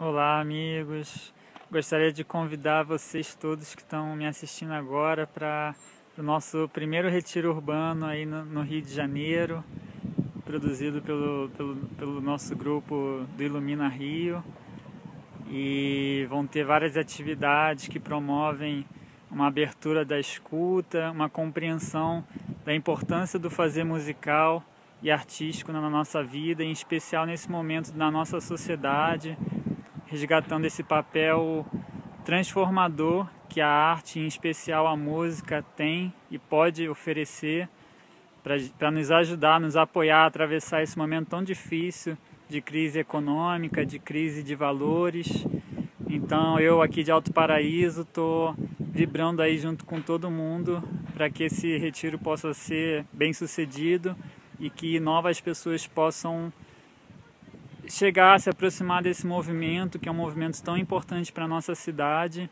Olá, amigos. Gostaria de convidar vocês todos que estão me assistindo agora para o nosso primeiro retiro urbano aí no, no, Rio de Janeiro, produzido pelo, pelo, pelo nosso grupo do Ilumina Rio. E vão ter várias atividades que promovem uma abertura da escuta, uma compreensão da importância do fazer musical e artístico na nossa vida, em especial nesse momento da nossa sociedade resgatando esse papel transformador que a arte, em especial a música, tem e pode oferecer para nos ajudar, nos apoiar a atravessar esse momento tão difícil de crise econômica, de crise de valores. Então eu aqui de Alto Paraíso estou vibrando aí junto com todo mundo para que esse retiro possa ser bem sucedido e que novas pessoas possam chegar a se aproximar desse movimento, que é um movimento tão importante para a nossa cidade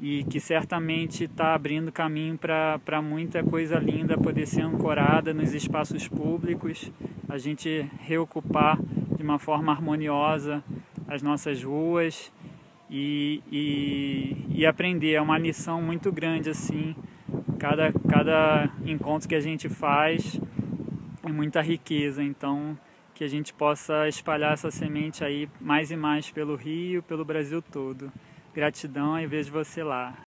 e que certamente está abrindo caminho para muita coisa linda poder ser ancorada nos espaços públicos, a gente reocupar de uma forma harmoniosa as nossas ruas e, e, e aprender. É uma lição muito grande assim, cada, cada encontro que a gente faz é muita riqueza, então que a gente possa espalhar essa semente aí mais e mais pelo Rio, pelo Brasil todo. Gratidão e vejo você lá.